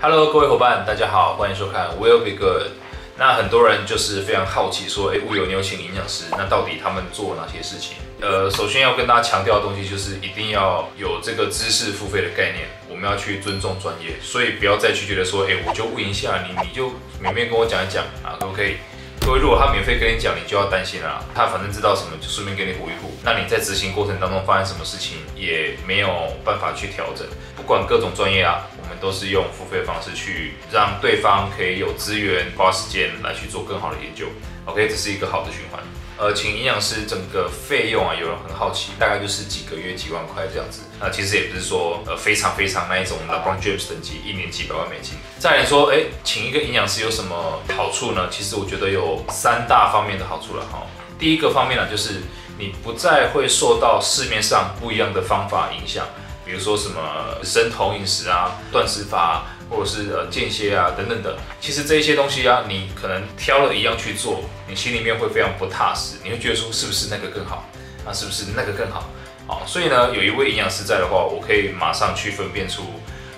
Hello，各位伙伴，大家好，欢迎收看 Will Be Good。那很多人就是非常好奇，说，哎，物有你有请营养师，那到底他们做哪些事情？呃，首先要跟大家强调的东西就是，一定要有这个知识付费的概念，我们要去尊重专业，所以不要再去觉得说，哎，我就问一下你，你就免费跟我讲一讲啊，可不可以？各位，如果他免费跟你讲，你就要担心了。他反正知道什么，就顺便给你补一补。那你在执行过程当中发生什么事情，也没有办法去调整。不管各种专业啊，我们都是用付费方式去让对方可以有资源、花时间来去做更好的研究。OK，这是一个好的循环。呃，请营养师整个费用啊，有人很好奇，大概就是几个月几万块这样子。那其实也不是说呃非常非常那一种 LeBron James 等级，一年几百万美金。再来说，哎，请一个营养师有什么好处呢？其实我觉得有三大方面的好处了哈。第一个方面呢，就是你不再会受到市面上不一样的方法影响，比如说什么生酮饮食啊、断食法。或者是呃间歇啊等等的，其实这一些东西啊，你可能挑了一样去做，你心里面会非常不踏实，你会觉得说是不是那个更好，啊是不是那个更好，好，所以呢有一位营养师在的话，我可以马上去分辨出，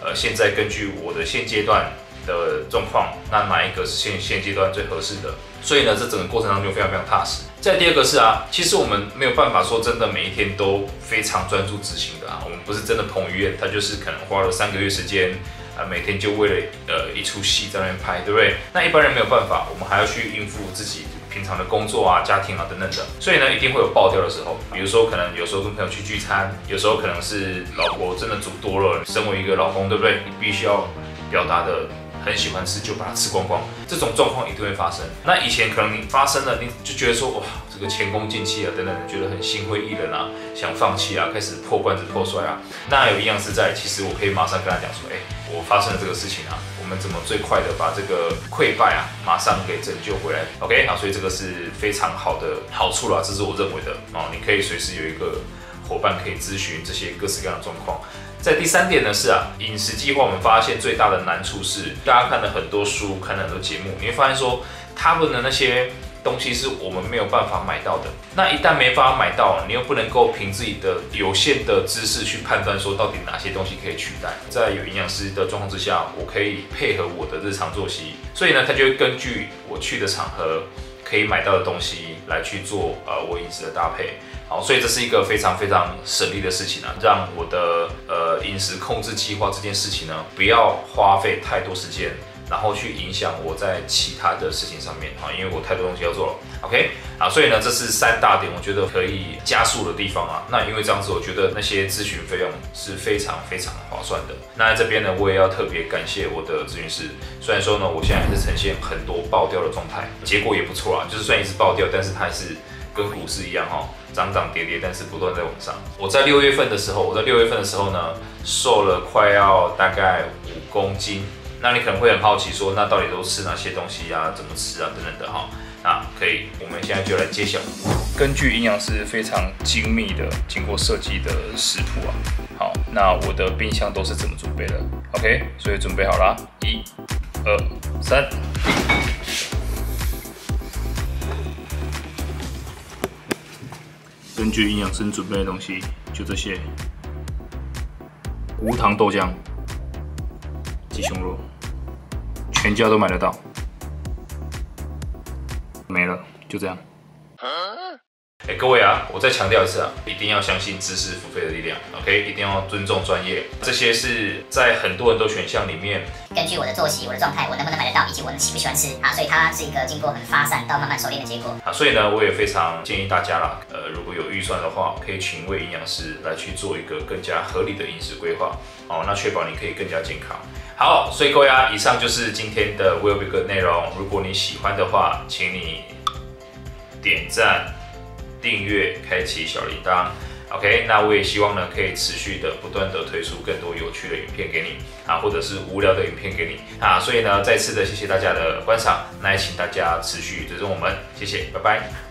呃现在根据我的现阶段的状况，那哪一个是现现阶段最合适的，所以呢这整个过程当中非常非常踏实。再第二个是啊，其实我们没有办法说真的每一天都非常专注执行的啊，我们不是真的彭于晏，他就是可能花了三个月时间。啊每天就为了呃一出戏在那边拍，对不对？那一般人没有办法，我们还要去应付自己平常的工作啊、家庭啊等等的，所以呢，一定会有爆掉的时候。比如说，可能有时候跟朋友去聚餐，有时候可能是老婆真的煮多了，身为一个老公，对不对？你必须要表达的很喜欢吃，就把它吃光光，这种状况一定会发生。那以前可能你发生了，你就觉得说哇。这个前功尽弃啊，等等，觉得很心灰意冷啊，想放弃啊，开始破罐子破摔啊。那有营养师在，其实我可以马上跟他讲说，哎，我发生了这个事情啊，我们怎么最快的把这个溃败啊，马上给拯救回来？OK 啊，所以这个是非常好的好处啦，这是我认为的哦。你可以随时有一个伙伴可以咨询这些各式各样的状况。在第三点呢是啊，饮食计划我们发现最大的难处是，大家看了很多书，看了很多节目，你会发现说他们的那些。东西是我们没有办法买到的，那一旦没法买到，你又不能够凭自己的有限的知识去判断说到底哪些东西可以取代。在有营养师的状况之下，我可以配合我的日常作息，所以呢，他就会根据我去的场合可以买到的东西来去做呃我饮食的搭配。好，所以这是一个非常非常省力的事情呢，让我的呃饮食控制计划这件事情呢，不要花费太多时间。然后去影响我在其他的事情上面啊，因为我太多东西要做了，OK 啊，所以呢，这是三大点，我觉得可以加速的地方啊。那因为这样子，我觉得那些咨询费用是非常非常划算的。那在这边呢，我也要特别感谢我的咨询师。虽然说呢，我现在还是呈现很多爆掉的状态，结果也不错啊，就是虽然一直爆掉，但是它还是跟股市一样哈，涨涨跌跌，但是不断在往上。我在六月份的时候，我在六月份的时候呢，瘦了快要大概五公斤。那你可能会很好奇，说那到底都吃哪些东西呀？怎么吃啊？等等的哈。那可以，我们现在就来揭晓。根据营养师非常精密的经过设计的食谱啊。好，那我的冰箱都是怎么准备的？OK，所以准备好了，一、二、三。根据营养师准备的东西，就这些：无糖豆浆、鸡胸肉。全家都买得到，没了，就这样。哎，各位啊，我再强调一次啊，一定要相信知识付费的力量，OK？一定要尊重专业，这些是在很多很多选项里面，根据我的作息、我的状态，我能不能买得到，以及我喜不喜欢吃啊，所以它是一个经过很发散到慢慢熟练的结果啊。所以呢，我也非常建议大家啦，呃，如果有预算的话，可以请一位营养师来去做一个更加合理的饮食规划，哦，那确保你可以更加健康。好，所以各位啊，以上就是今天的 Will Be Good 内容。如果你喜欢的话，请你点赞、订阅、开启小铃铛。OK，那我也希望呢，可以持续的、不断的推出更多有趣的影片给你啊，或者是无聊的影片给你啊。所以呢，再次的谢谢大家的观赏，那也请大家持续追踪我们，谢谢，拜拜。